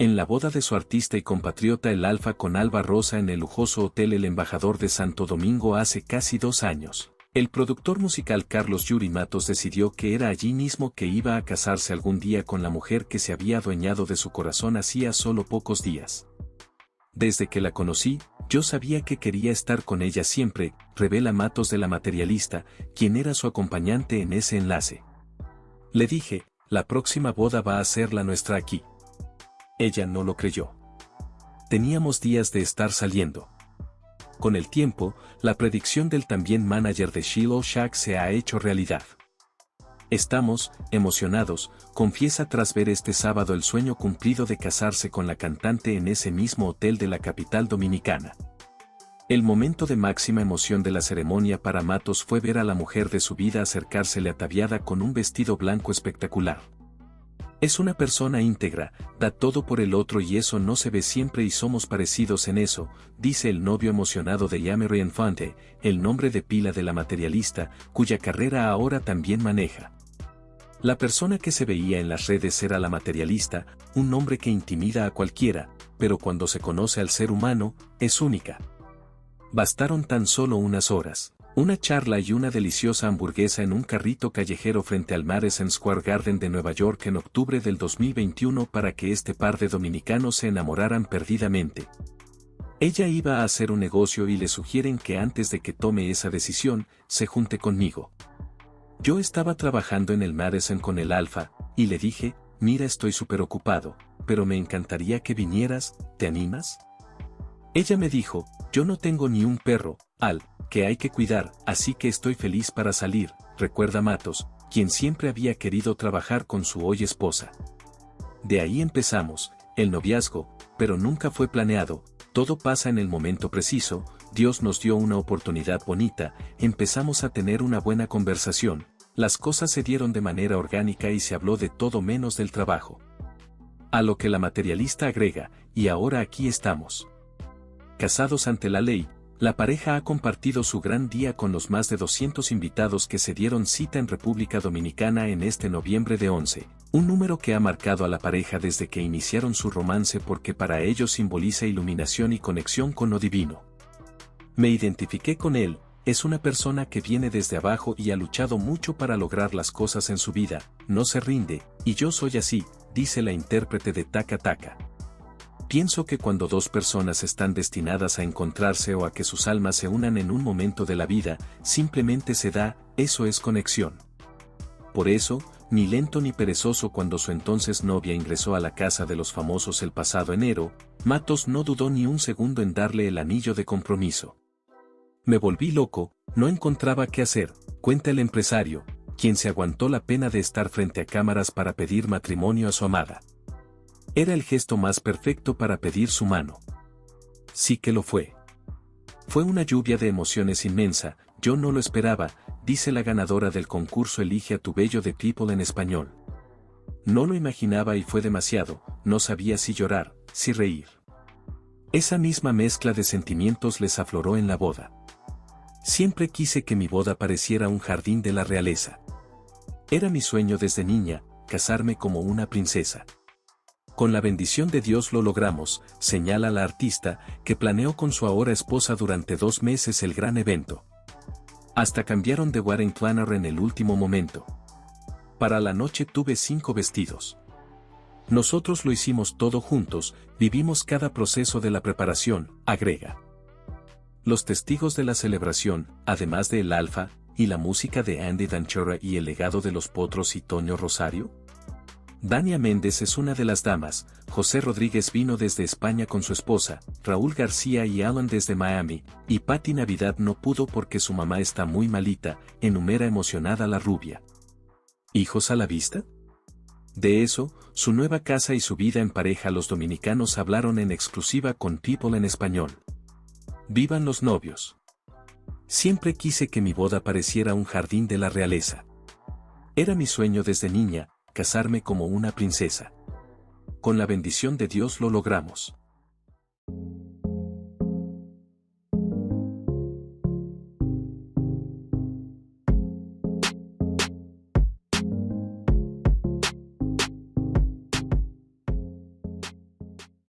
En la boda de su artista y compatriota el Alfa con Alba Rosa en el lujoso hotel El Embajador de Santo Domingo hace casi dos años, el productor musical Carlos Yuri Matos decidió que era allí mismo que iba a casarse algún día con la mujer que se había adueñado de su corazón hacía solo pocos días. Desde que la conocí, yo sabía que quería estar con ella siempre, revela Matos de la materialista, quien era su acompañante en ese enlace. Le dije, la próxima boda va a ser la nuestra aquí. Ella no lo creyó. Teníamos días de estar saliendo. Con el tiempo, la predicción del también manager de Shiloh Shack se ha hecho realidad. Estamos, emocionados, confiesa tras ver este sábado el sueño cumplido de casarse con la cantante en ese mismo hotel de la capital dominicana. El momento de máxima emoción de la ceremonia para Matos fue ver a la mujer de su vida acercársele ataviada con un vestido blanco espectacular. Es una persona íntegra, da todo por el otro y eso no se ve siempre y somos parecidos en eso, dice el novio emocionado de Yamery Infante, el nombre de pila de la materialista, cuya carrera ahora también maneja. La persona que se veía en las redes era la materialista, un nombre que intimida a cualquiera, pero cuando se conoce al ser humano, es única. Bastaron tan solo unas horas. Una charla y una deliciosa hamburguesa en un carrito callejero frente al Madison Square Garden de Nueva York en octubre del 2021 para que este par de dominicanos se enamoraran perdidamente. Ella iba a hacer un negocio y le sugieren que antes de que tome esa decisión, se junte conmigo. Yo estaba trabajando en el Madison con el Alfa, y le dije, mira estoy súper ocupado, pero me encantaría que vinieras, ¿te animas? Ella me dijo, yo no tengo ni un perro, Al, que hay que cuidar, así que estoy feliz para salir, recuerda Matos, quien siempre había querido trabajar con su hoy esposa. De ahí empezamos, el noviazgo, pero nunca fue planeado, todo pasa en el momento preciso, Dios nos dio una oportunidad bonita, empezamos a tener una buena conversación, las cosas se dieron de manera orgánica y se habló de todo menos del trabajo. A lo que la materialista agrega, y ahora aquí estamos. Casados ante la ley, la pareja ha compartido su gran día con los más de 200 invitados que se dieron cita en República Dominicana en este noviembre de 11, un número que ha marcado a la pareja desde que iniciaron su romance porque para ellos simboliza iluminación y conexión con lo divino. Me identifiqué con él, es una persona que viene desde abajo y ha luchado mucho para lograr las cosas en su vida, no se rinde, y yo soy así, dice la intérprete de Taka Taka. Pienso que cuando dos personas están destinadas a encontrarse o a que sus almas se unan en un momento de la vida, simplemente se da, eso es conexión. Por eso, ni lento ni perezoso cuando su entonces novia ingresó a la casa de los famosos el pasado enero, Matos no dudó ni un segundo en darle el anillo de compromiso. Me volví loco, no encontraba qué hacer, cuenta el empresario, quien se aguantó la pena de estar frente a cámaras para pedir matrimonio a su amada. Era el gesto más perfecto para pedir su mano. Sí que lo fue. Fue una lluvia de emociones inmensa, yo no lo esperaba, dice la ganadora del concurso Elige a tu bello de People en español. No lo imaginaba y fue demasiado, no sabía si llorar, si reír. Esa misma mezcla de sentimientos les afloró en la boda. Siempre quise que mi boda pareciera un jardín de la realeza. Era mi sueño desde niña, casarme como una princesa. Con la bendición de Dios lo logramos, señala la artista, que planeó con su ahora esposa durante dos meses el gran evento. Hasta cambiaron de wedding planner en el último momento. Para la noche tuve cinco vestidos. Nosotros lo hicimos todo juntos, vivimos cada proceso de la preparación, agrega. Los testigos de la celebración, además de El Alfa, y la música de Andy Danchora y el legado de los potros y Toño Rosario? Dania Méndez es una de las damas, José Rodríguez vino desde España con su esposa, Raúl García y Alan desde Miami, y Patti Navidad no pudo porque su mamá está muy malita, enumera emocionada la rubia. ¿Hijos a la vista? De eso, su nueva casa y su vida en pareja los dominicanos hablaron en exclusiva con People en español. Vivan los novios. Siempre quise que mi boda pareciera un jardín de la realeza. Era mi sueño desde niña, casarme como una princesa. Con la bendición de Dios lo logramos.